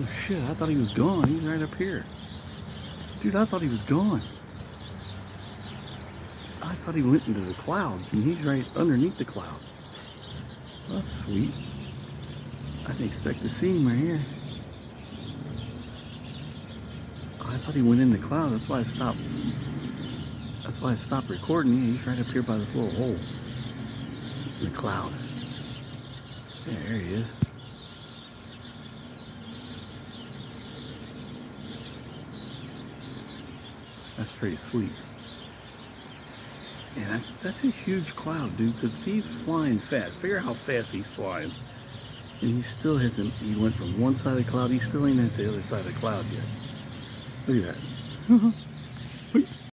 Oh shit, I thought he was gone. He's right up here. Dude, I thought he was gone. I thought he went into the clouds, and he's right underneath the clouds. That's sweet. I didn't expect to see him right here. I thought he went in the cloud. That's why I stopped. That's why I stopped recording. He's right up here by this little hole in the cloud. Yeah, there he is. That's pretty sweet. And that's, that's a huge cloud, dude, because he's flying fast. Figure how fast he's flying. And he still hasn't, he went from one side of the cloud, he still ain't at the other side of the cloud yet. Look at that.